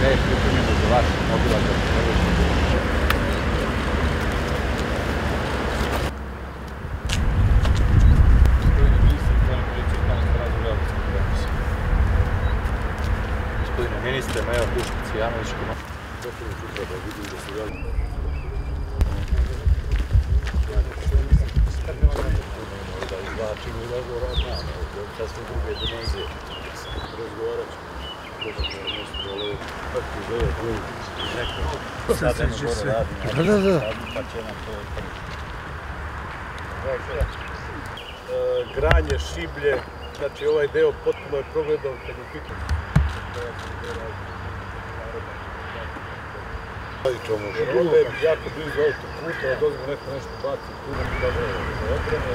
sve je pripremljeno za vaš obilazak Gospodine ministre, Majo Duškic i Janović, Gospodine sutra da vidim da se javim. Da izvlačimo i razgovaramo, da smo druge dimenzije kako ti zove, neko. Sad nema gore radi. Da, da, da. Pa će nam to... E, granje, šiblje, znači ovaj deo potpuno je progledao kad je pitan. Onda je jako blizu autoputa, dozvo neko nešto baci tu, da ne odbrane,